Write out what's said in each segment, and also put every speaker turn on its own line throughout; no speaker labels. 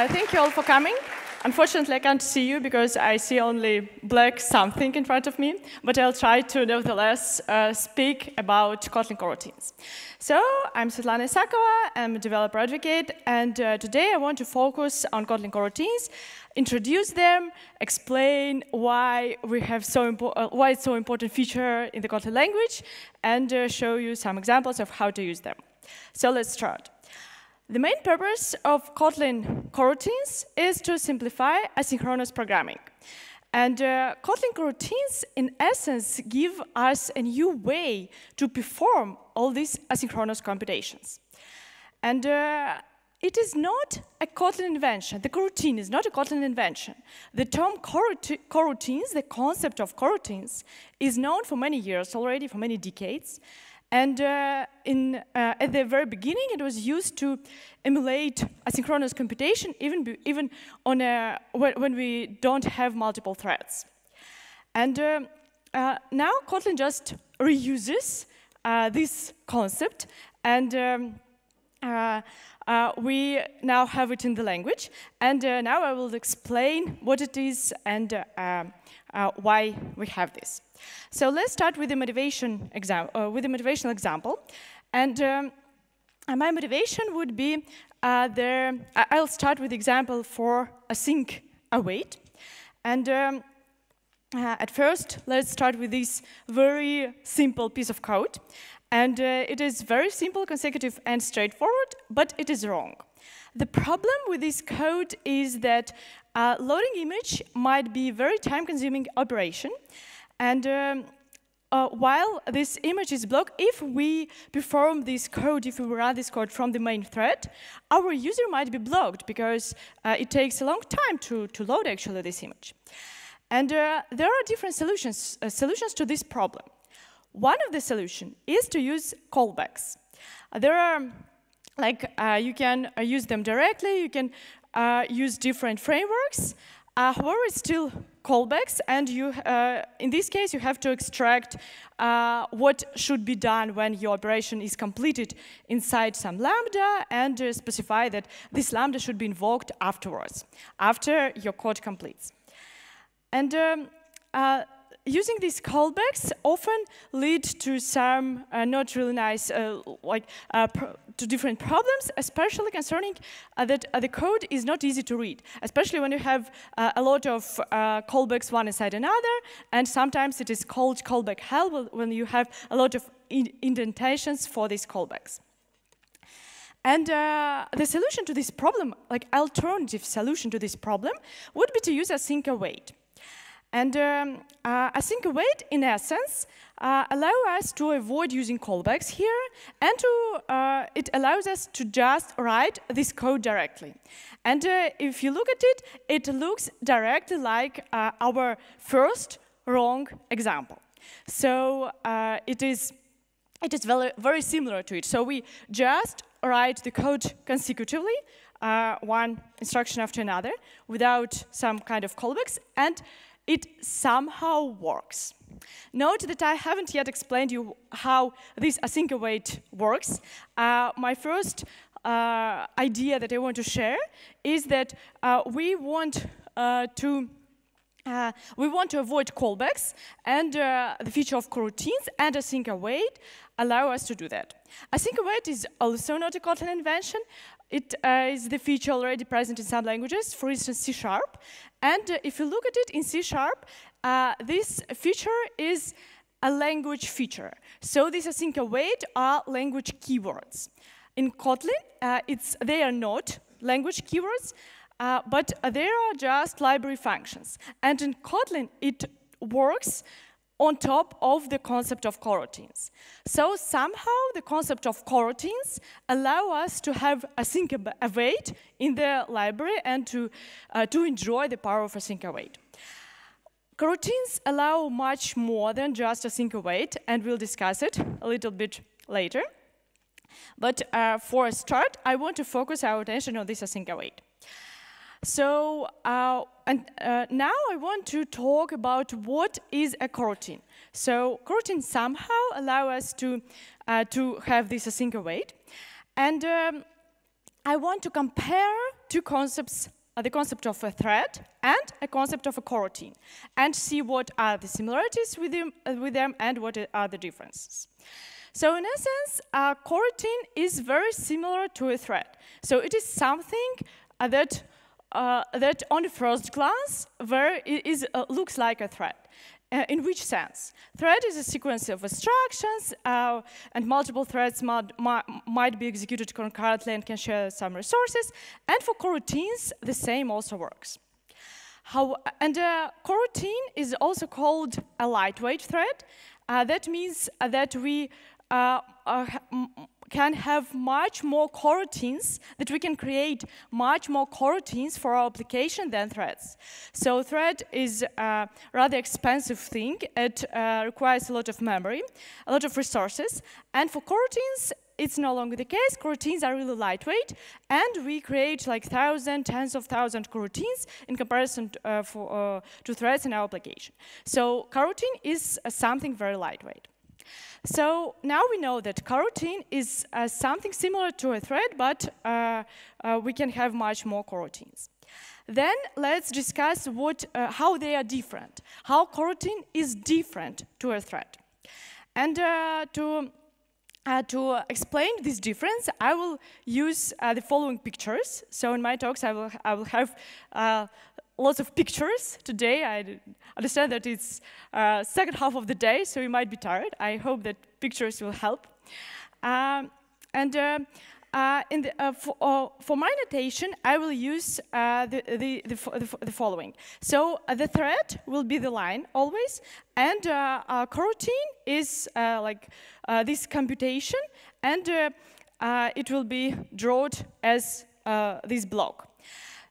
uh, thank you all for coming. Unfortunately, I can't see you because I see only black something in front of me, but I'll try to nevertheless uh, speak about Kotlin coroutines. So, I'm Svetlana Isakova, I'm a developer advocate, and uh, today I want to focus on Kotlin coroutines, introduce them, explain why we have so uh, why it's so important feature in the Kotlin language, and uh, show you some examples of how to use them. So let's start. The main purpose of Kotlin coroutines is to simplify asynchronous programming. And uh, Kotlin coroutines, in essence, give us a new way to perform all these asynchronous computations. And uh, it is not a Kotlin invention. The coroutine is not a Kotlin invention. The term coroutines, the concept of coroutines, is known for many years already, for many decades. And uh, in, uh, at the very beginning, it was used to emulate asynchronous computation, even, even on a, when we don't have multiple threads. And uh, uh now Kotlin just reuses uh, this concept, and um, uh, we now have it in the language. And now I will explain what it is and why we have this. So let's start with the motivation exam uh, with the motivational example. And um, my motivation would be uh, there. I'll start with the example for async await. And um, uh, at first, let's start with this very simple piece of code. And uh, it is very simple, consecutive, and straightforward, but it is wrong. The problem with this code is that uh, loading image might be very time-consuming operation, and um, uh, while this image is blocked, if we perform this code, if we run this code from the main thread, our user might be blocked because uh, it takes a long time to, to load actually this image. And uh, there are different solutions, uh, solutions to this problem. One of the solutions is to use callbacks. Uh, there are, like, uh, you can use them directly, you can use different frameworks, however, it's still callbacks, and you, uh, in this case, you have to extract uh, what should be done when your operation is completed inside some Lambda, and uh, specify that this Lambda should be invoked afterwards, after your code completes. And um, uh, using these callbacks often lead to some uh, not really nice, uh, like uh, to different problems, especially concerning uh, that uh, the code is not easy to read, especially when you have a lot of callbacks one inside another, and sometimes it is called callback hell when you have a lot of indentations for these callbacks. And uh, the solution to this problem, like alternative solution to this problem, would be to use a async await. And um, uh, async await, in essence, uh, allow us to avoid using callbacks here, and to, uh, it allows us to just write this code directly. And uh, if you look at it, it looks directly like uh, our first wrong example. So uh, it is it is very, very similar to it. So we just write the code consecutively, one instruction after another, without some kind of callbacks, and it somehow works. Note that I haven't yet explained you how this async await works. Uh, my first uh, idea that I want to share is that uh, we want uh, to uh, we want to avoid callbacks, and uh, the feature of coroutines and async await allow us to do that. Async await is also not a Kotlin invention. It uh, is the feature already present in some languages, for instance, C Sharp. And uh, if you look at it in C Sharp, uh, this feature is a language feature. So these async await are language keywords. In Kotlin, uh, it's, they are not language keywords, uh, but they are just library functions. And in Kotlin, it works on top of the concept of coroutines. So somehow the concept of coroutines allow us to have async await in the library and to, uh, to enjoy the power of async await. Coroutines allow much more than just async await, and we'll discuss it a little bit later. But uh, for a start, I want to focus our attention on this async await. So uh, and uh, now I want to talk about what is a coroutine. So coroutines somehow allow us to, uh, to have this async await. And um, I want to compare two concepts, uh, the concept of a thread and a concept of a coroutine, and see what are the similarities with them, uh, with them and what are the differences. So in essence, a coroutine is very similar to a thread. So it is something uh, that, uh, that on the first glance uh, looks like a thread. Uh, in which sense? Thread is a sequence of instructions, uh, and multiple threads might, might be executed concurrently and can share some resources. And for coroutines, the same also works. How, and a uh, coroutine is also called a lightweight thread. Uh, that means that we uh, uh, can have much more coroutines, that we can create much more coroutines for our application than threads. So thread is a rather expensive thing. It uh, requires a lot of memory, a lot of resources. And for coroutines, it's no longer the case. Coroutines are really lightweight, and we create like thousands, tens of thousands coroutines in comparison to, uh, for, uh, to threads in our application. So coroutine is uh, something very lightweight. So now we know that coroutine is uh, something similar to a thread, but uh, uh, we can have much more coroutines. Then let's discuss what, uh, how they are different, how coroutine is different to a thread. And uh, to, uh, to explain this difference, I will use the following pictures. So in my talks, I will, I will have lots of pictures today. I understand that it's uh, second half of the day, so you might be tired. I hope that pictures will help. Um, and uh, uh, the, uh, for, uh, for, my notation, I will use uh, the, the, the, the, following. So the thread will be the line always, and uh, coroutine is like this computation, and it will be drawn as this block.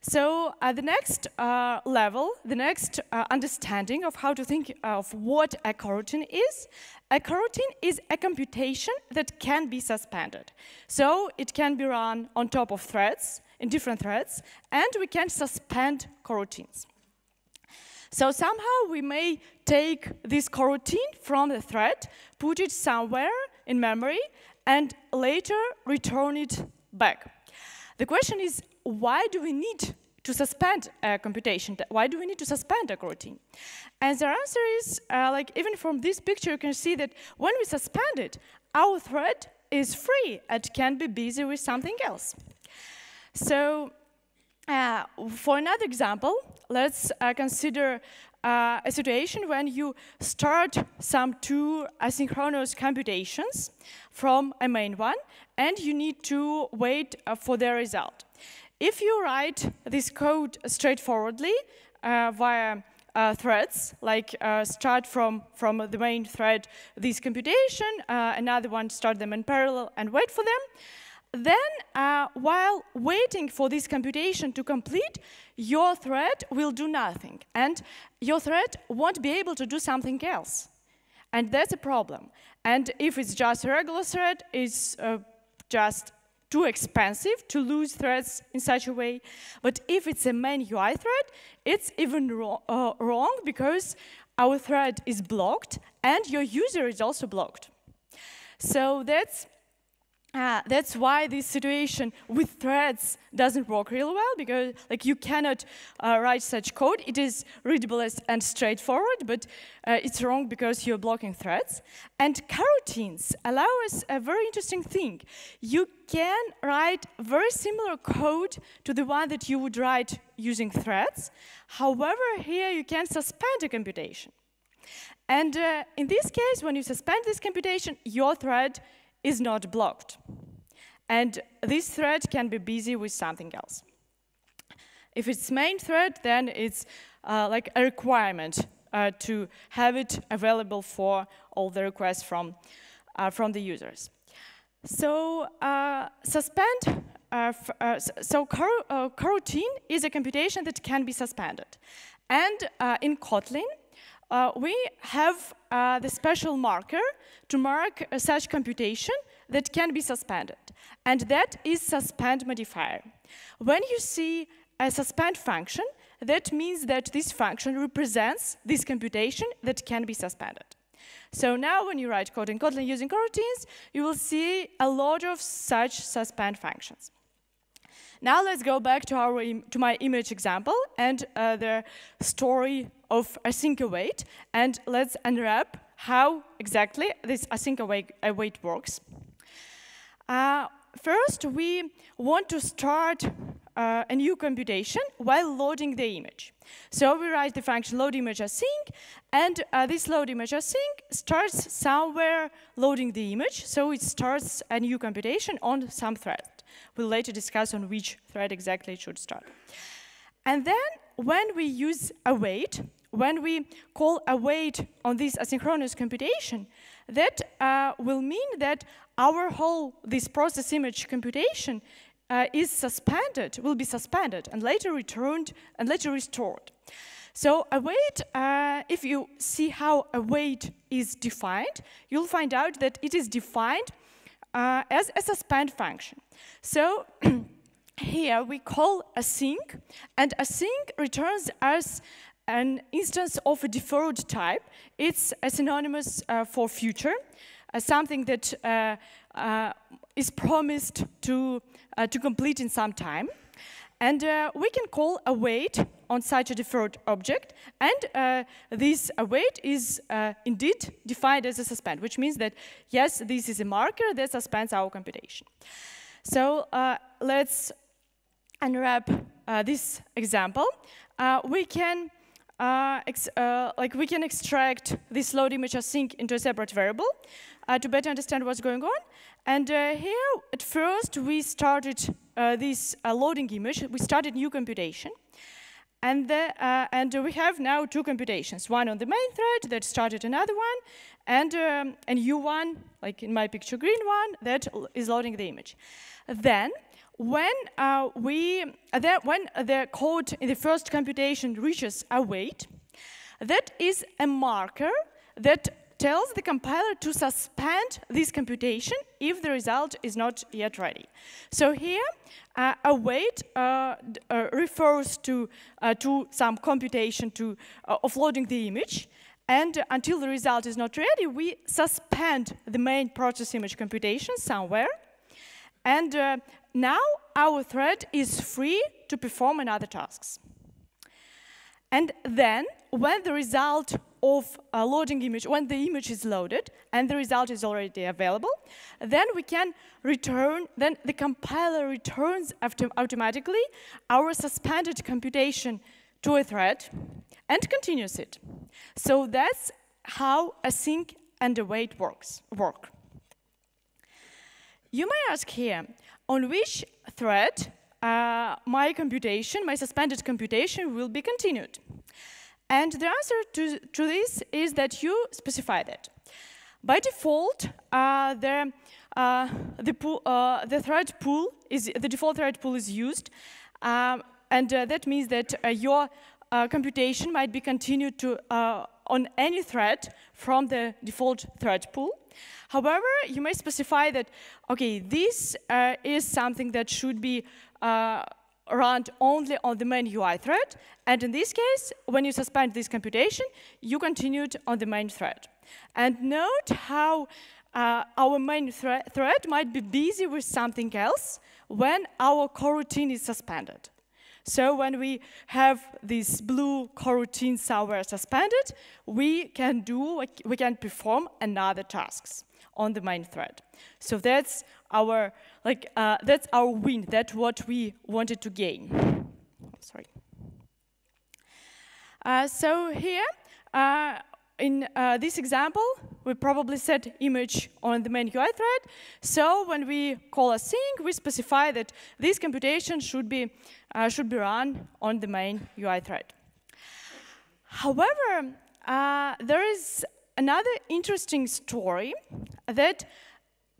So uh, the next uh, level, the next uh, understanding of how to think of what a coroutine is, a coroutine is a computation that can be suspended. So it can be run on top of threads, in different threads, and we can suspend coroutines. So somehow we may take this coroutine from the thread, put it somewhere in memory, and later return it back. The question is, why do we need to suspend a computation? Why do we need to suspend a coroutine? And the answer is, uh, like even from this picture, you can see that when we suspend it, our thread is free and can be busy with something else. So uh, for another example, let's uh, consider uh, a situation when you start some two asynchronous computations from a main one, and you need to wait uh, for the result. If you write this code straightforwardly uh, via uh, threads, like uh, start from, from the main thread this computation, uh, another one start them in parallel and wait for them, then uh, while waiting for this computation to complete, your thread will do nothing. And your thread won't be able to do something else. And that's a problem. And if it's just a regular thread, it's uh, just too expensive to lose threads in such a way. But if it's a main UI thread, it's even ro uh, wrong because our thread is blocked and your user is also blocked. So that's uh, that's why this situation with threads doesn't work real well because like you cannot uh, write such code. It is readable and straightforward, but uh, it's wrong because you're blocking threads. And coroutines allow us a very interesting thing. You can write very similar code to the one that you would write using threads. However, here you can suspend a computation. And uh, in this case, when you suspend this computation, your thread is not blocked. And this thread can be busy with something else. If it's main thread, then it's uh, like a requirement uh, to have it available for all the requests from, uh, from the users. So uh, suspend, uh, uh, so coroutine is a computation that can be suspended. And in Kotlin, uh, we have uh, the special marker to mark uh, such computation that can be suspended. And that is suspend modifier. When you see a suspend function, that means that this function represents this computation that can be suspended. So now when you write code in Kotlin using coroutines, you will see a lot of such suspend functions. Now let's go back to, our to my image example and uh, the story of async await, and let's unwrap how exactly this async await works. Uh, first, we want to start uh, a new computation while loading the image. So we write the function load image async, and uh, this load image async starts somewhere loading the image, so it starts a new computation on some thread. We'll later discuss on which thread exactly it should start. And then when we use await, when we call await on this asynchronous computation, that uh, will mean that our whole, this process image computation uh, is suspended, will be suspended and later returned and later restored. So await, uh, if you see how await is defined, you'll find out that it is defined uh, as a suspend function. So here we call async, and async returns us an instance of a deferred type. It's a synonymous uh, for future, uh, something that uh, uh is promised to, uh, to complete in some time. And uh, we can call await on such a deferred object, and uh, this uh, await is uh, indeed defined as a suspend, which means that, yes, this is a marker that suspends our computation. So let's unwrap this example. we can uh, uh, like we can extract this load image async into a separate variable uh, to better understand what's going on. And uh, here, at first, we started uh, this uh, loading image. We started new computation. And, the, and we have now two computations, one on the main thread that started another one, and um, a new one, like in my picture green one, that is loading the image. Then when uh, we uh, when the code in the first computation reaches a await, that is a marker that tells the compiler to suspend this computation if the result is not yet ready. So here, uh, await uh, uh, refers to, uh, to some computation to uh, offloading the image, and until the result is not ready, we suspend the main process image computation somewhere, and uh, now our thread is free to perform another tasks. And then, when the result of a loading image, when the image is loaded and the result is already available, then we can return, then the compiler returns automatically our suspended computation to a thread and continues it. So that's how async and await works, work. You may ask here, on which thread uh, my computation, my suspended computation will be continued? And the answer to, to this is that you specify that. By default, uh, the, uh, the, pool, uh, the, thread pool is the default thread pool is used, um, and uh, that means that uh, your computation might be continued to on any thread from the default thread pool. However, you may specify that, okay, this uh, is something that should be uh, run only on the main UI thread, and in this case, when you suspend this computation, you continued on the main thread. And note how uh, our main thre thread might be busy with something else when our coroutine is suspended. So when we have this blue coroutine somewhere suspended, we can do, we can perform another tasks on the main thread. So that's our, like, uh, that's our win. That's what we wanted to gain. Oh, sorry. Uh, so here, uh, in uh, this example, we probably set image on the main UI thread. So when we call async, we specify that this computation should be, uh, should be run on the main UI thread. However, uh, there is another interesting story that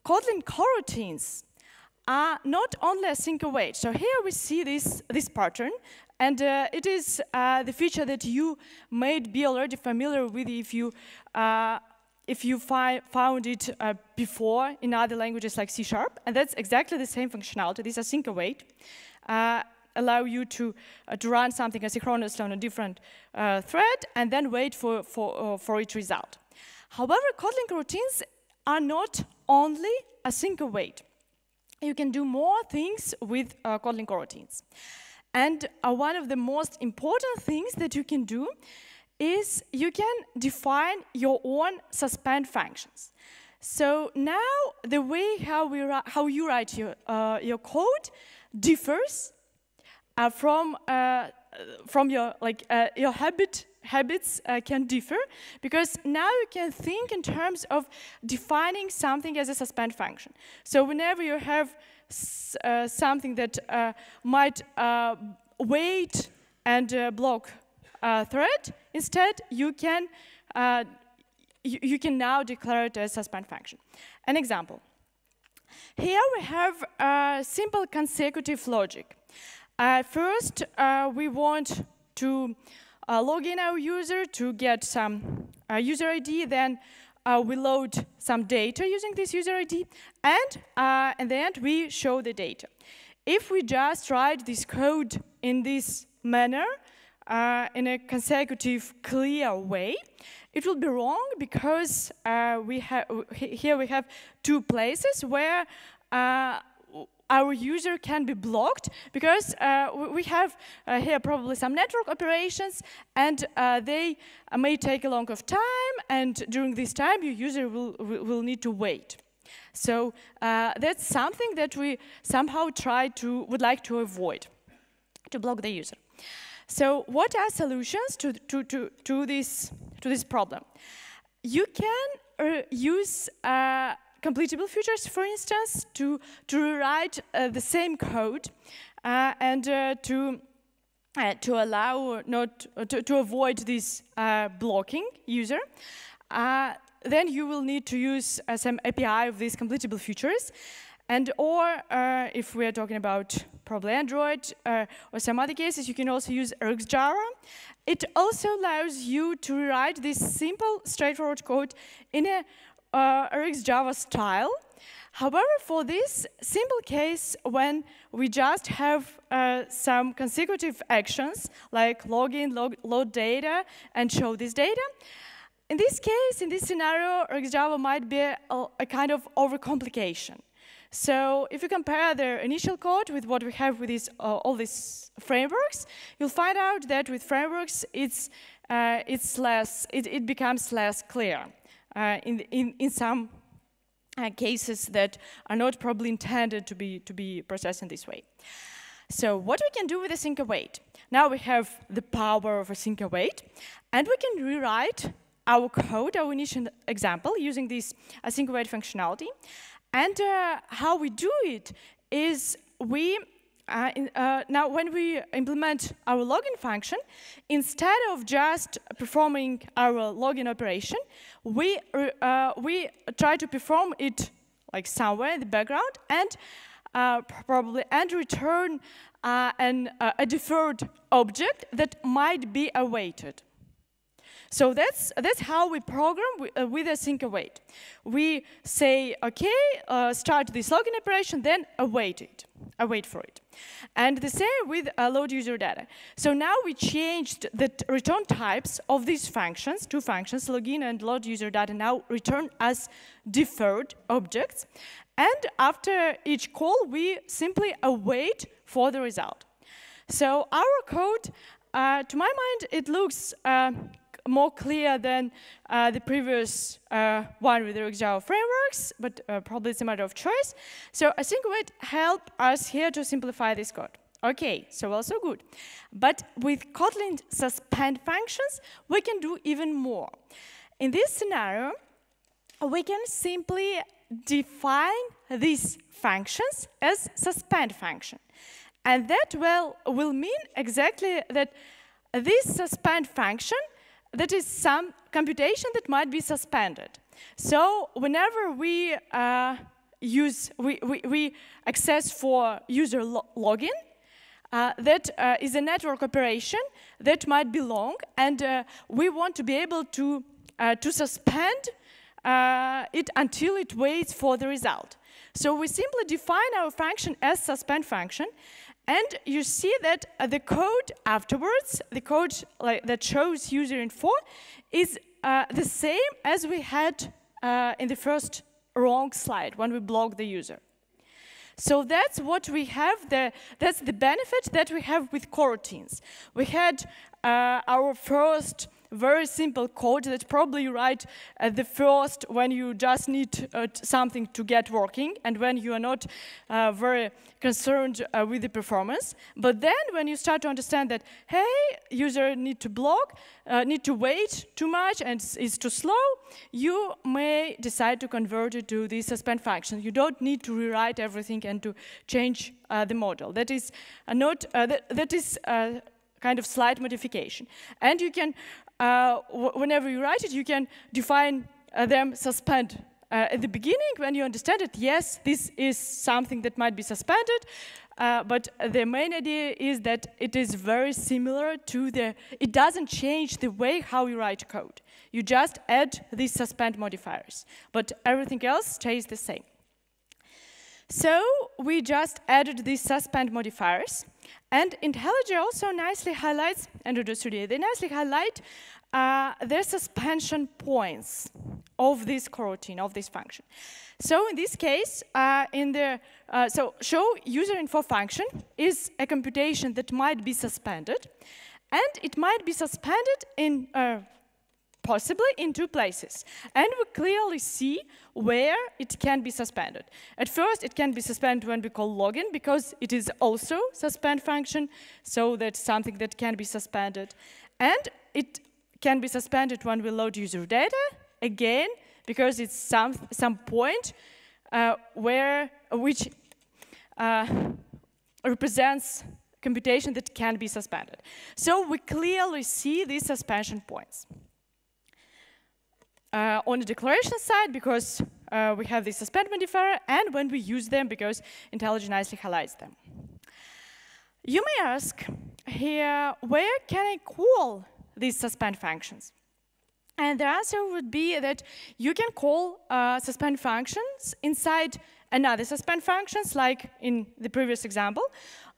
Kotlin coroutines are not only async await. So here we see this, this pattern and uh, it is uh, the feature that you might be already familiar with if you, uh, if you found it uh, before in other languages like C Sharp. And that's exactly the same functionality. These async await uh, allow you to, uh, to run something asynchronously on a different thread and then wait for, for, for its result. However, Kotlin routines are not only a async await. You can do more things with uh, Kotlin coroutines. And uh, one of the most important things that you can do is you can define your own suspend functions. So now the way how, we how you write your, uh, your code differs uh, from, uh, from your, like, uh, your habit habits uh, can differ because now you can think in terms of defining something as a suspend function. So whenever you have uh, something that uh, might uh, wait and uh, block a thread, instead you can uh, you, you, can now declare it as suspend function. An example. Here we have a simple consecutive logic. first, we want to uh, log in our user to get some uh, user ID, then uh, we load some data using this user ID, and uh, in the end, we show the data. If we just write this code in this manner, uh, in a consecutive, clear way, it will be wrong because uh, we have here we have two places where our user can be blocked because uh, we have uh, here probably some network operations and uh, they uh, may take a long of time and during this time your user will, will need to wait. So uh, that's something that we somehow try to, would like to avoid, to block the user. So what are solutions to, to, to, to, this, to this problem? You can uh, use completable futures, for instance, to, to rewrite uh, the same code uh, and uh, to, uh, to allow not uh, to, to avoid this uh, blocking user. then you will need to use some API of these completable futures. And or if we are talking about probably Android or some other cases, you can also use RxJava. It also allows you to rewrite this simple, straightforward code in a uh, RxJava style. However, for this simple case, when we just have uh, some consecutive actions, like login, log, load data, and show this data, in this case, in this scenario, RxJava might be a, a kind of overcomplication. So if you compare the initial code with what we have with these, uh, all these frameworks, you'll find out that with frameworks, it's, uh, it's less, it, it becomes less clear. Uh, in, in, in some uh, cases that are not probably intended to be, to be processed in this way. So what we can do with a async await? Now we have the power of a async await, and we can rewrite our code, our initial example, using this async await functionality. And uh, how we do it is we uh, uh, now, when we implement our login function, instead of just performing our login operation, we, uh, we try to perform it like somewhere in the background and uh, probably and return uh, an, uh, a deferred object that might be awaited. So that's, that's how we program with, uh, with async await. We say, okay, uh, start this login operation, then await it, await for it. And the same with uh, load user data. So now we changed the return types of these functions, two functions, login and load user data, now return as deferred objects. And after each call, we simply await for the result. So our code, uh, to my mind, it looks uh, more clear than uh, the previous uh, one with the RxJava frameworks, but uh, probably it's a matter of choice. So I think it would help us here to simplify this code. Okay, so also good. But with Kotlin suspend functions, we can do even more. In this scenario, we can simply define these functions as suspend function. And that well will mean exactly that this suspend function that is some computation that might be suspended. So whenever we uh, use, we, we, we, access for user lo login, uh, that uh, is a network operation that might be long, and uh, we want to be able to, uh, to suspend uh, it until it waits for the result. So we simply define our function as suspend function, and you see that uh, the code afterwards, the code like, that shows user info, is uh, the same as we had uh, in the first wrong slide when we blocked the user. So that's what we have, the, that's the benefit that we have with coroutines. We had uh, our first very simple code that probably you write at the first when you just need uh, something to get working and when you are not uh, very concerned uh, with the performance. But then when you start to understand that, hey, user need to block, uh, need to wait too much and is too slow, you may decide to convert it to the suspend function. You don't need to rewrite everything and to change uh, the model. That is not, uh, that, that is kind of slight modification. And you can, whenever you write it, you can define uh, them suspend. Uh, at the beginning, when you understand it, yes, this is something that might be suspended, uh, but the main idea is that it is very similar to the, it doesn't change the way how you write code. You just add these suspend modifiers, but everything else stays the same. So we just added these suspend modifiers. And IntelliJ also nicely highlights, and Studio, they nicely highlight uh, the suspension points of this coroutine, of this function. So in this case, uh, in the, uh, so show user info function is a computation that might be suspended, and it might be suspended in uh, possibly in two places. And we clearly see where it can be suspended. At first, it can be suspended when we call login, because it is also suspend function, so that's something that can be suspended. And it can be suspended when we load user data, again, because it's some, some point uh, where, which uh, represents computation that can be suspended. So we clearly see these suspension points uh, on the declaration side because uh, we have the suspend modifier and when we use them because IntelliJ nicely highlights them. You may ask here, where can I call these suspend functions? And the answer would be that you can call uh, suspend functions inside another suspend functions, like in the previous example,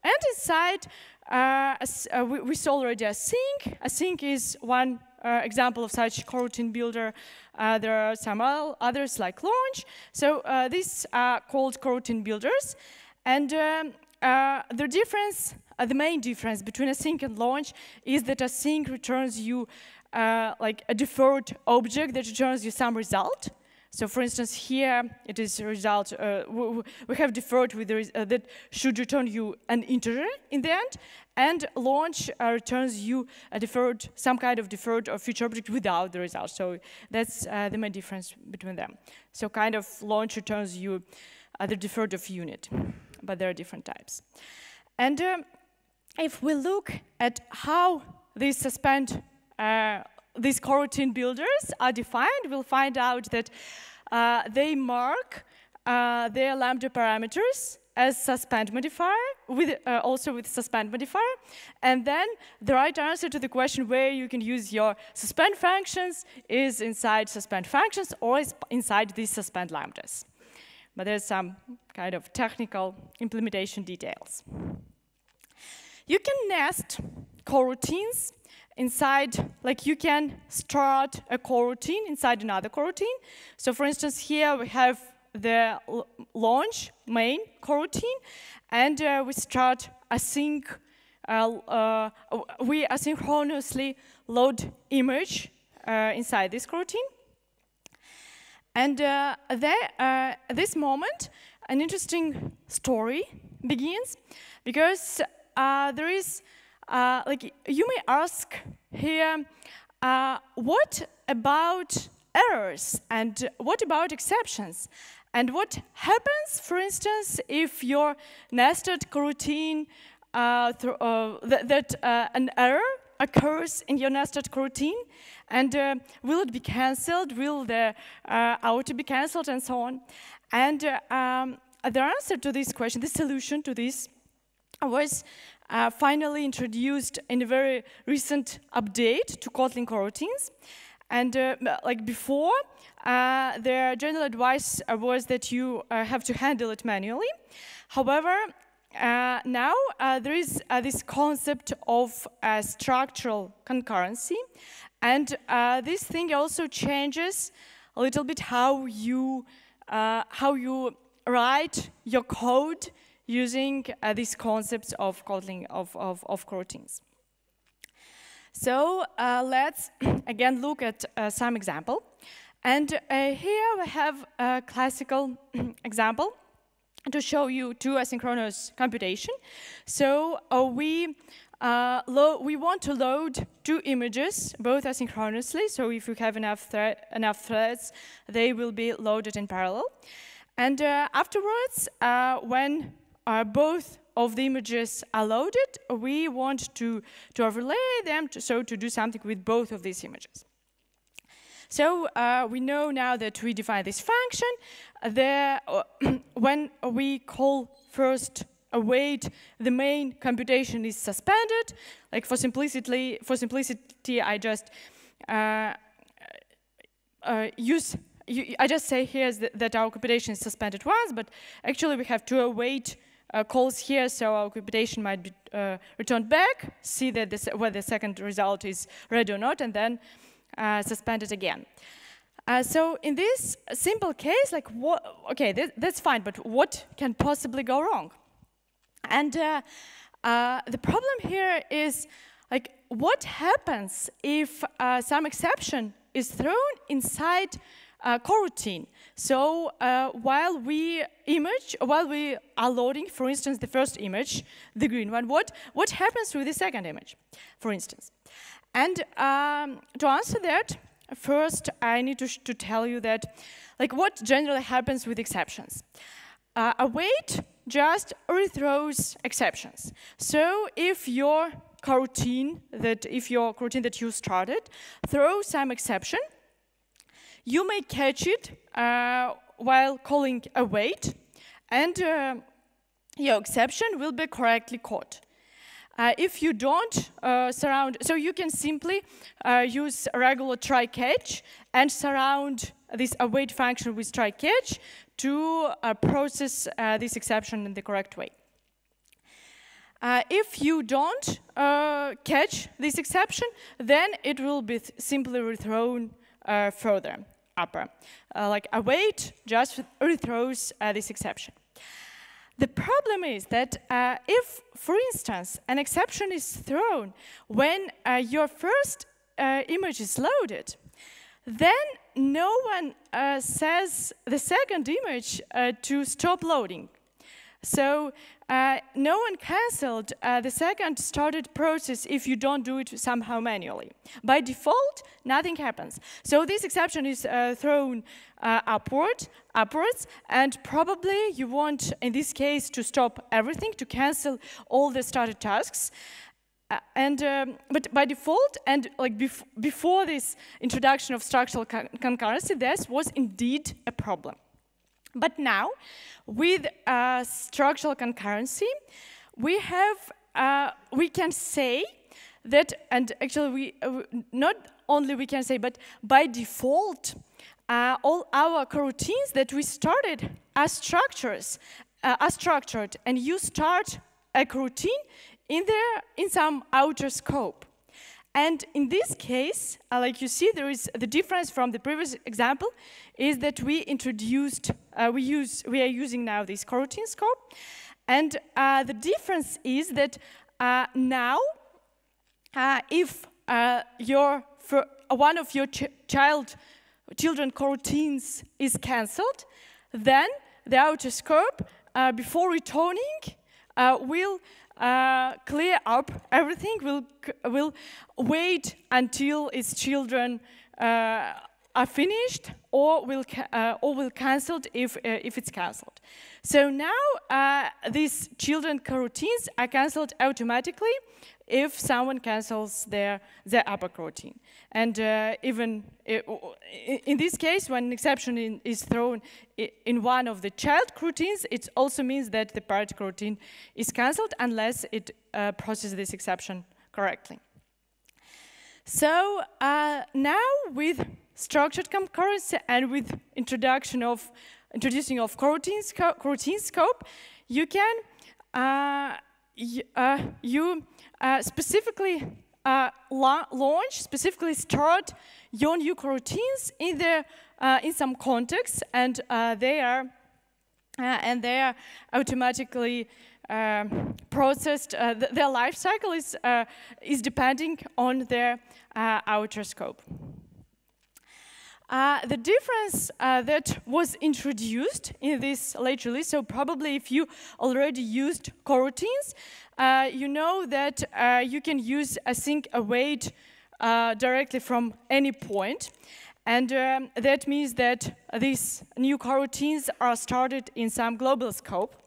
and inside, uh, uh, we, saw already async. Async is one uh, example of such coroutine builder. Uh, there are some others like launch. So uh, these are called coroutine builders. And um, uh, the difference, uh, the main difference between async and launch is that async returns you uh, like a deferred object that returns you some result. So for instance, here it is a result, uh, we have deferred with the, uh, that should return you an integer in the end, and launch uh, returns you a deferred, some kind of deferred or future object without the result. So that's uh, the main difference between them. So kind of launch returns you the deferred of unit, but there are different types. And um, if we look at how these suspend uh, these coroutine builders are defined, we'll find out that uh, they mark uh, their lambda parameters as suspend modifier, with, uh, also with suspend modifier. And then the right answer to the question where you can use your suspend functions is inside suspend functions or inside these suspend lambdas. But there's some kind of technical implementation details. You can nest coroutines inside, like you can start a coroutine inside another coroutine. So for instance, here we have the launch main coroutine, and uh, we start async, uh, uh, we asynchronously load image uh, inside this coroutine. And uh, there, uh, this moment, an interesting story begins, because there is uh, like you may ask here, uh, what about errors and what about exceptions? And what happens, for instance, if your nested coroutine, uh, uh th that uh, an error occurs in your nested coroutine, and uh, will it be cancelled? Will the outer be cancelled, and so on? And um, the answer to this question, the solution to this, was uh, finally introduced in a very recent update to Kotlin coroutines. And uh, like before, uh, the general advice was that you uh, have to handle it manually. However, uh, now uh, there is this concept of structural concurrency. And this thing also changes a little bit how you, how you write your code using uh, these concepts of Kotlin of, of, of coroutines. So uh, let's again look at uh, some example. And uh, here we have a classical example to show you two asynchronous computation. So uh, we uh, we want to load two images, both asynchronously. So if you have enough, thre enough threads, they will be loaded in parallel. And uh, afterwards, when uh, both of the images are loaded, we want to, to overlay them, to, so to do something with both of these images. So uh, we know now that we define this function. There, uh, when we call first await the main computation is suspended. Like for simplicity, for simplicity, I just uh, uh, use. I just say here that, our computation is suspended once, but actually we have to await uh, calls here, so our computation might be uh, returned back, see that this, whether the second result is ready or not, and then uh, suspended again. Uh, so in this simple case, like what, okay, th that's fine, but what can possibly go wrong? And uh, uh, the problem here is like what happens if some exception is thrown inside a coroutine. So uh, while we image, while we are loading, for instance, the first image, the green one, what, what happens with the second image, for instance? And um, to answer that, first I need to, to tell you that like what generally happens with exceptions. Uh, await just rethrows exceptions. So if your coroutine that if your coroutine that you started throws some exception, you may catch it uh, while calling await, and uh, your exception will be correctly caught. Uh, if you don't uh, surround, so you can simply uh, use regular try catch and surround this await function with try catch to uh, process this exception in the correct way. Uh, if you don't uh, catch this exception, then it will be simply rethrown uh, further upper. Uh, like await just rethrows this exception. The problem is that if, for instance, an exception is thrown when your first image is loaded, then no one uh, says the second image uh, to stop loading. So uh, no one canceled uh, the second started process if you don't do it somehow manually. By default, nothing happens. So this exception is uh, thrown uh, upward, upwards, and probably you want, in this case, to stop everything, to cancel all the started tasks. Uh, and um, but by default and like bef before this introduction of structural con concurrency, this was indeed a problem. But now, with uh, structural concurrency, we have uh, we can say that, and actually we uh, not only we can say, but by default, uh, all our coroutines that we started as structures uh, are structured, and you start a coroutine in, there, in some outer scope. And in this case, uh, like you see, there is the difference from the previous example is that we introduced, uh, we, use, we are using now this coroutine scope. And uh, the difference is that uh, now, uh, if uh, your, one of your ch child, children coroutines is cancelled, then the outer scope, before returning, will uh, clear up. Everything, will, will wait until its children uh, are finished or will, uh, or will cancelled if, uh, if it's cancelled. So now uh, these children coroutines are cancelled automatically if someone cancels their, their upper coroutine. And uh, even in this case, when an exception in, is thrown in one of the child coroutines, it also means that the parent coroutine is cancelled unless it uh, processes this exception correctly. So uh, now with structured concurrency and with introduction of introducing of coroutine, sco coroutine scope, you can uh, uh, you uh, specifically uh, la launch, specifically start your new coroutines in, the, uh, in some context, and uh, they are and they are automatically processed. Th their life cycle is, is depending on their outer scope. Uh, the difference uh, that was introduced in this late release, so probably if you already used coroutines, uh, you know that uh, you can use async await uh, directly from any point. And um, that means that these new coroutines are started in some global scope.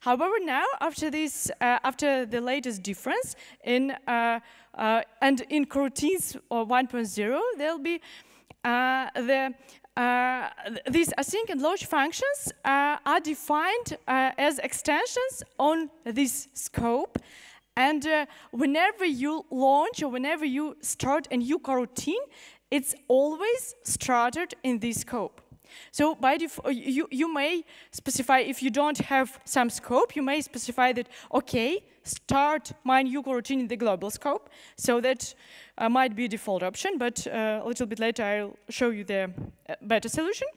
However, now after this, uh, after the latest difference in and in coroutines 1.0, there'll be uh, the uh, these async and load functions uh, are defined as extensions on this scope. And whenever you launch or whenever you start a new coroutine, it's always started in this scope. So by default, you, you may specify, if you don't have some scope, you may specify that, okay, start my new coroutine in the global scope. So that uh, might be a default option, but uh, a little bit later I'll show you the uh, better solution.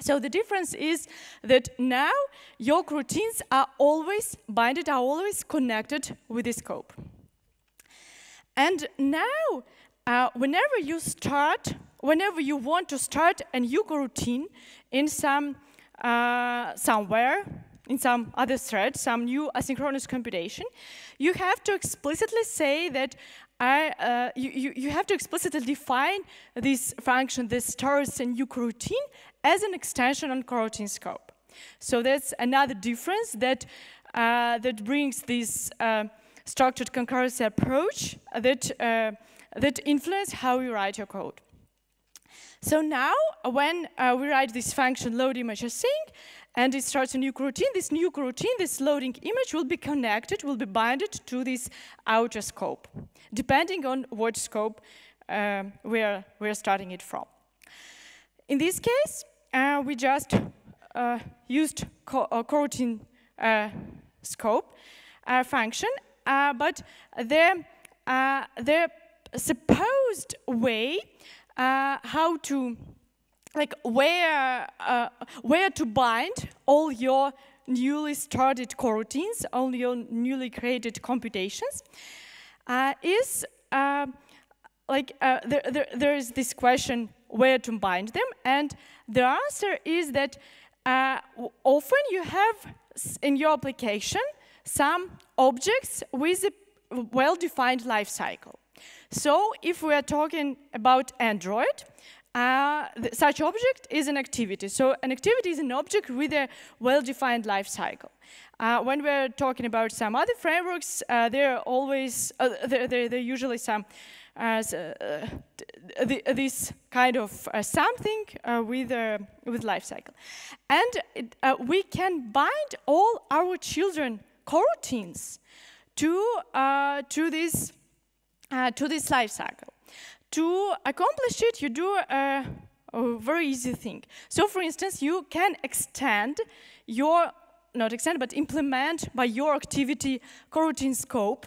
So the difference is that now your coroutines are always binded, are always connected with the scope. And now, uh, whenever you start, whenever you want to start a new coroutine in some uh, somewhere, in some other thread, some new asynchronous computation, you have to explicitly say that I, uh, you, you, you, have to explicitly define this function, this stars a new coroutine, as an extension on coroutine scope. So that's another difference that, uh, that brings this uh, structured concurrency approach that, uh, that influence how you write your code. So now, when uh, we write this function load image async, and it starts a new coroutine. This new coroutine, this loading image will be connected, will be binded to this outer scope, depending on what scope uh, we're, we're starting it from. In this case, uh, we just uh, used co uh, coroutine uh, scope uh, function, but the, the supposed way how to like where, uh, where to bind all your newly started coroutines, all your newly created computations, uh, is uh, like uh, there, there, there is this question where to bind them, and the answer is that uh, often you have in your application some objects with a well-defined life cycle. So if we are talking about Android, uh, such object is an activity. So an activity is an object with a well-defined life cycle. Uh, when we're talking about some other frameworks, uh, there are always, uh, there, there, there, are usually some, uh, uh, this kind of something with, with life cycle. And it, we can bind all our children coroutines to, to, this, to this life cycle. To accomplish it, you do a, a very easy thing. So for instance, you can extend your, not extend, but implement by your activity coroutine scope.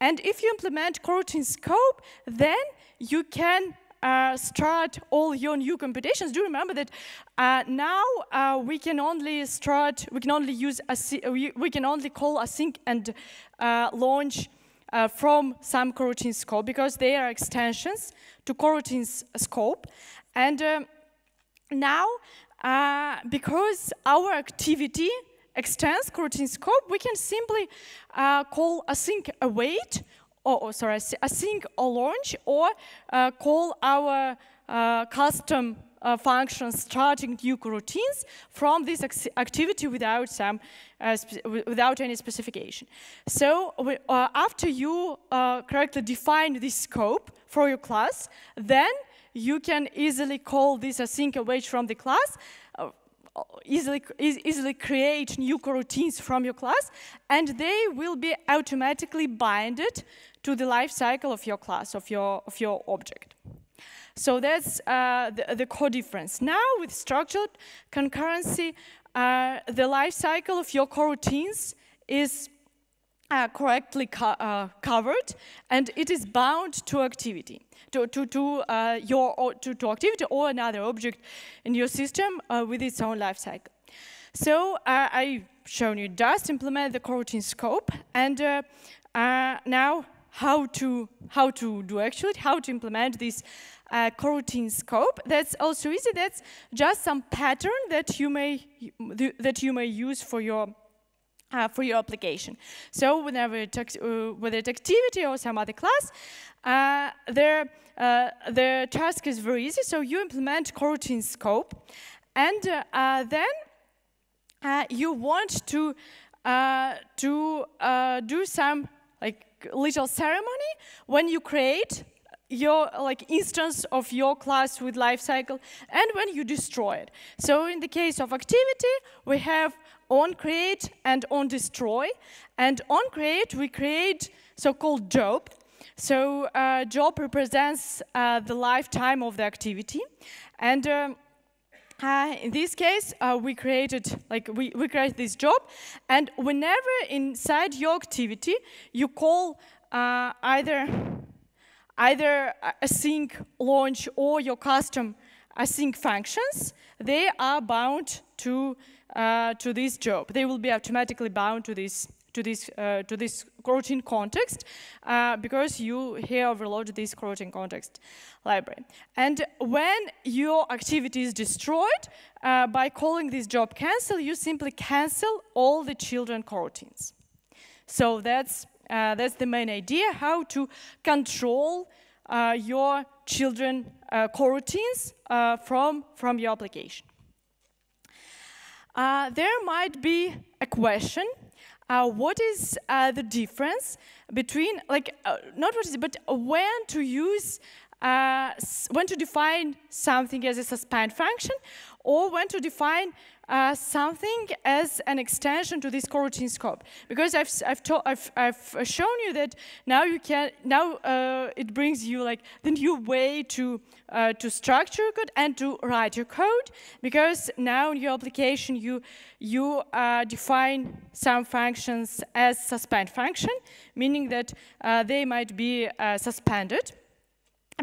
And if you implement coroutine scope, then you can uh, start all your new computations. Do remember that uh, now uh, we can only start, we can only use, we can only call async and uh, launch uh, from some coroutine scope because they are extensions to coroutine's scope. And um, now, uh, because our activity extends coroutine scope, we can simply uh, call async await, or, or sorry, async or launch, or uh, call our uh, custom uh, functions starting new coroutines from this activity without some uh, without any specification. So uh, after you uh, correctly define this scope for your class, then you can easily call this async await from the class, uh, easily, easily create new coroutines from your class, and they will be automatically binded to the life cycle of your class, of your, of your object. So that's uh, the, the, core difference. Now with structured concurrency, uh, the life cycle of your coroutines is uh, correctly co uh, covered and it is bound to activity, to, to, to uh, your to, to activity or another object in your system uh, with its own life cycle. So uh, I shown you just implement the coroutine scope, and uh, now how to how to do actually how to implement this uh, coroutine scope. That's also easy. That's just some pattern that you may that you may use for your uh, for your application. So whenever it uh, whether it's activity or some other class, uh, their, uh, the task is very easy. So you implement coroutine scope, and uh, then uh, you want to to do some like little ceremony when you create your like instance of your class with lifecycle and when you destroy it. So in the case of activity, we have on create and on destroy. And on create, we create so-called job. So uh, job represents uh, the lifetime of the activity. And um, uh, in this case, uh, we created like we, we create this job, and whenever inside your activity you call uh, either either async launch or your custom async functions, they are bound to uh, to this job. They will be automatically bound to this to this uh, to this coroutine context uh, because you here overloaded this coroutine context library. And when your activity is destroyed uh, by calling this job cancel, you simply cancel all the children coroutines. So that's uh, that's the main idea: how to control uh, your children coroutines from from your application. Uh, there might be a question uh, what is uh, the difference between like uh, not what is but when to use uh, when to define something as a suspend function or when to define uh, something as an extension to this coroutine scope. Because I've, I've, I've, I've shown you that now you can, now uh, it brings you like the new way to, uh, to structure your code and to write your code. Because now in your application you, you uh, define some functions as suspend function, meaning that uh, they might be uh, suspended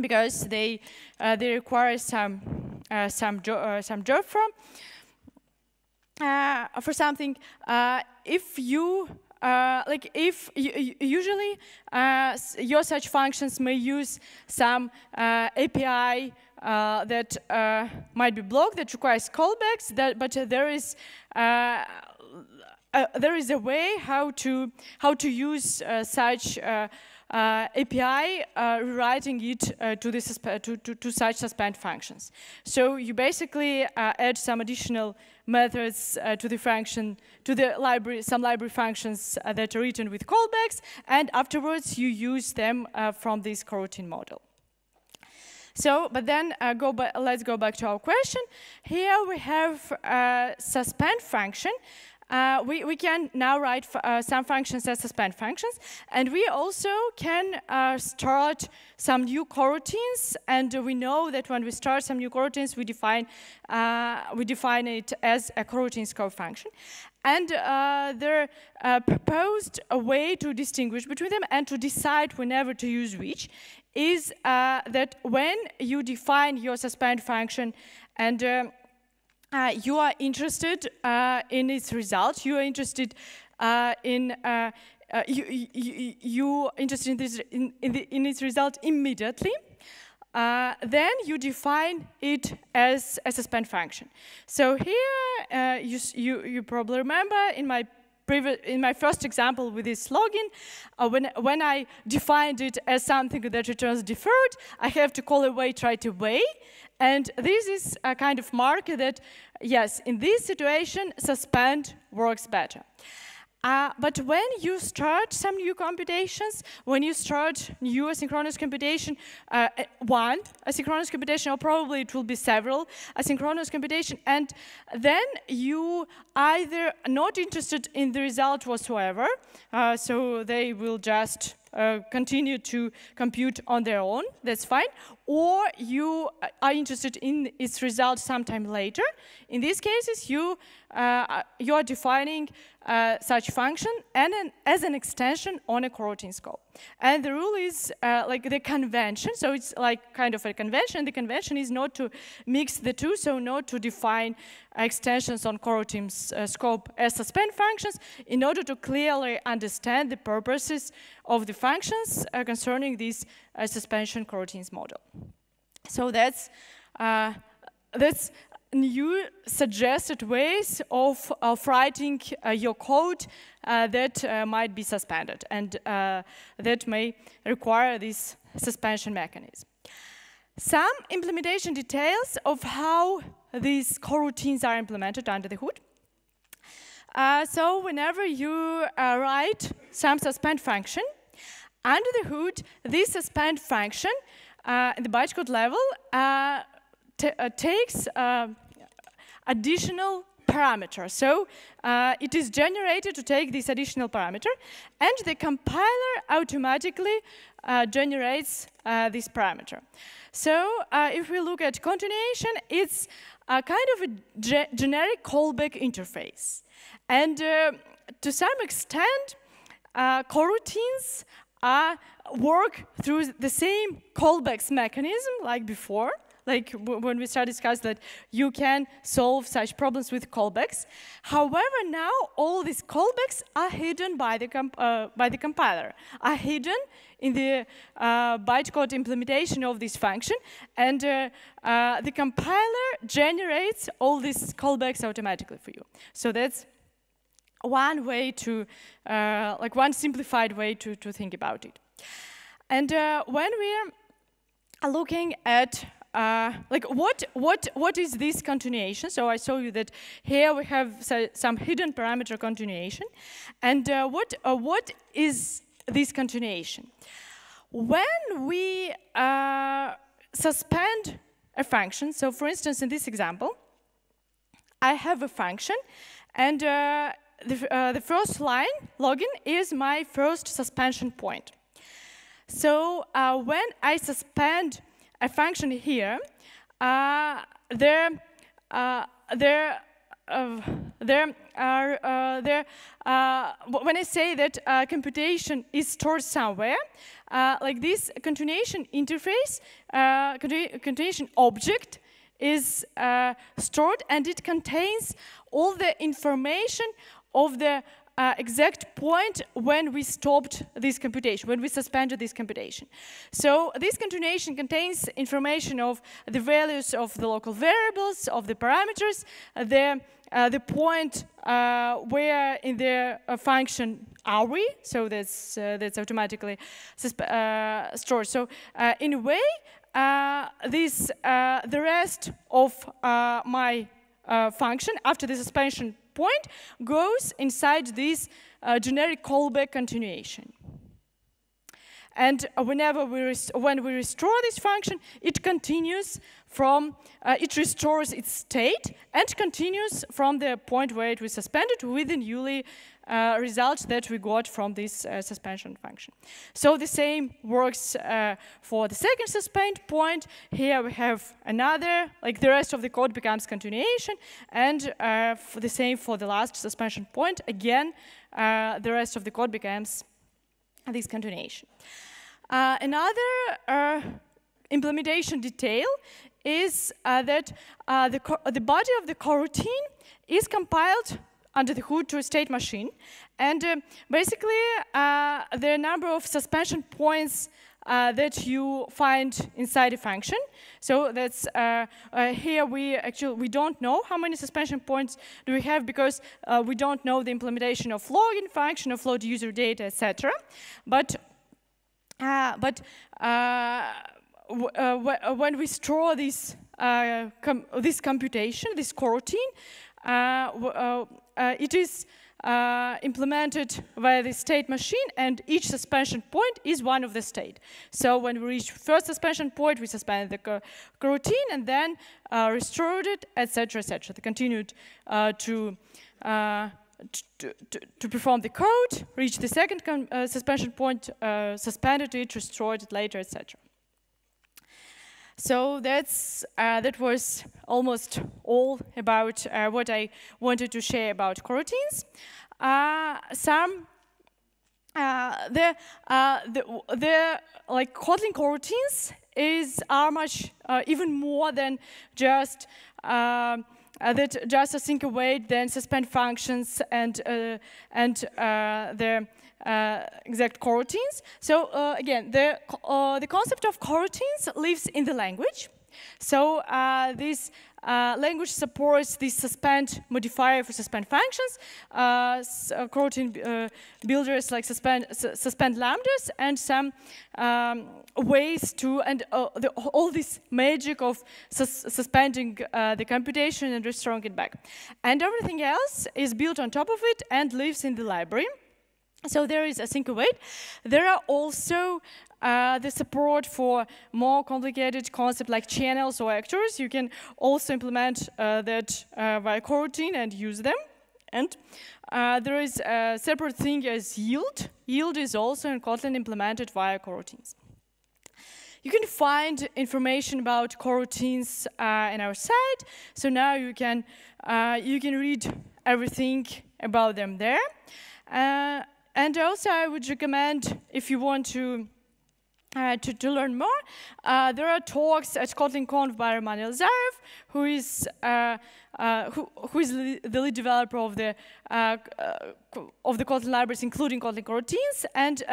because they, they require some, some, jo some job from uh, for something, uh, if you uh, like if usually uh, your search functions may use some uh, API uh, that might be blocked that requires callbacks, that, but there is there is a way how to how to use such uh, Uh, API uh, rewriting it uh, to, this, uh, to, to, to, such suspend functions. So you basically uh, add some additional methods to the function, to the library, some library functions that are written with callbacks, and afterwards you use them from this coroutine model. So, but then uh, go let's go back to our question. Here we have a suspend function uh, we, we can now write uh, some functions as suspend functions, and we also can uh, start some new coroutines, and we know that when we start some new coroutines, we define, uh, we define it as a coroutine scope function. And uh, they uh, proposed a way to distinguish between them and to decide whenever to use which is that when you define your suspend function and uh, you are interested uh, in its result, you are interested uh, in uh, uh, you, you, you interested in, this, in, in, the, in its result immediately, uh, then you define it as a suspend function. So here, you, you, you probably remember in my in my first example with this login, uh, when, when I defined it as something that returns deferred, I have to call await right away. And this is a kind of marker that, yes, in this situation, suspend works better. Uh, but when you start some new computations, when you start new asynchronous computation, uh, one asynchronous computation, or probably it will be several asynchronous computation, and then you either not interested in the result whatsoever, uh, so they will just uh, continue to compute on their own, that's fine, or you are interested in its result sometime later. In these cases, you, uh, you are defining uh, such function and an, as an extension on a coroutine scope. And the rule is uh, like the convention, so it's like kind of a convention. The convention is not to mix the two, so not to define extensions on coroutine's uh, scope as suspend functions in order to clearly understand the purposes of the functions uh, concerning this uh, suspension coroutines model. So that's uh, that's new suggested ways of, of writing uh, your code uh, that uh, might be suspended and uh, that may require this suspension mechanism. Some implementation details of how these coroutines are implemented under the hood. Uh, so whenever you uh, write some suspend function, under the hood, this suspend function in the bytecode level takes additional parameter. So uh, it is generated to take this additional parameter, and the compiler automatically uh, generates uh, this parameter. So uh, if we look at continuation, it's a kind of a ge generic callback interface. And uh, to some extent, uh, coroutines work through the same callbacks mechanism like before, like when we start discussing that you can solve such problems with callbacks. However, now all these callbacks are hidden by the, uh, by the compiler, are hidden in the uh, bytecode implementation of this function, and uh, uh, the compiler generates all these callbacks automatically for you. So that's one way to, uh, like one simplified way to, to think about it. And uh, when we're looking at uh, like what what what is this continuation? So I show you that here we have so, some hidden parameter continuation, and uh, what uh, what is this continuation? When we uh, suspend a function, so for instance in this example, I have a function, and uh, the, the first line login is my first suspension point. So when I suspend a function here, uh, there, uh, there, uh, there are uh, there. Uh, when I say that uh, computation is stored somewhere, like this continuation interface, continuation object is stored, and it contains all the information of the uh, exact point when we stopped this computation, when we suspended this computation. So this continuation contains information of the values of the local variables, of the parameters, uh, the, uh, the point uh, where in the uh, function are we, so that's, uh, that's automatically stored. So in a way, this, the rest of my function after the suspension point goes inside this uh, generic callback continuation. And whenever we when we restore this function, it continues from, uh, it restores its state and continues from the point where it was suspended with the newly uh, results that we got from this uh, suspension function. So the same works uh, for the second suspend point. Here we have another, like the rest of the code becomes continuation, and uh, the same for the last suspension point. Again, uh, the rest of the code becomes this continuation. Uh, another implementation detail is that the, the body of the coroutine is compiled under the hood to a state machine. And uh, basically, uh, the number of suspension points uh, that you find inside a function. So that's uh, uh, here we actually we don't know how many suspension points do we have because uh, we don't know the implementation of login function, of load user data, etc. But but when we store this com this computation, this coroutine, uh, it is uh, implemented via the state machine, and each suspension point is one of the state. So when we reach first suspension point, we suspend the coroutine and then uh, restored it, etc., etc. They continued uh, to, uh, to, to, to, perform the code, reach the second uh, suspension point, suspended it, restored it later, etc. So that's, uh, that was almost all about uh, what I wanted to share about coroutines. some uh, the, uh, the, the like Kotlin coroutines is are much uh, even more than just um, uh, that just async await, then suspend functions and uh, and uh, the exact coroutines. So again, the the concept of coroutines lives in the language. So this uh, language supports the suspend modifier for suspend functions, uh, uh coroutine uh, builders like suspend, su suspend lambdas, and some um, ways to, and uh, the, all this magic of sus suspending uh, the computation and restoring it back. And everything else is built on top of it and lives in the library. So there is async await. There are also uh, the support for more complicated concepts like channels or actors. You can also implement uh, that uh, via coroutine and use them. And uh, there is a separate thing as yield. Yield is also in Kotlin implemented via coroutines. You can find information about coroutines uh, in our site. So now you can, uh, you can read everything about them there. And also I would recommend if you want to uh, to, to, learn more, uh, there are talks at KotlinConf by Roman Elizarov, who is uh, uh who, who is the lead developer of the uh, uh, of the Kotlin libraries, including Kotlin coroutines. And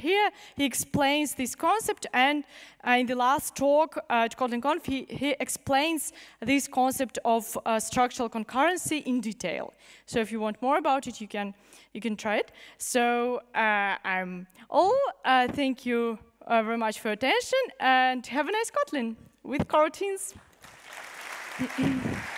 here he explains this concept. And in the last talk at KotlinConf, he, he explains this concept of structural concurrency in detail. So if you want more about it, you can you can try it. So I'm all. thank you uh, very much for your attention and have a nice Kotlin with coroutines.